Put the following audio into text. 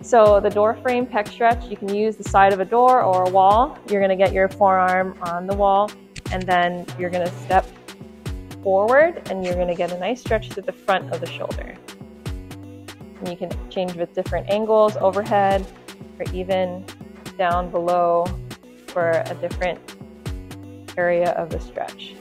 So the door frame pec stretch, you can use the side of a door or a wall. You're gonna get your forearm on the wall and then you're gonna step forward and you're gonna get a nice stretch to the front of the shoulder. And you can change with different angles, overhead, or even down below for a different area of the stretch.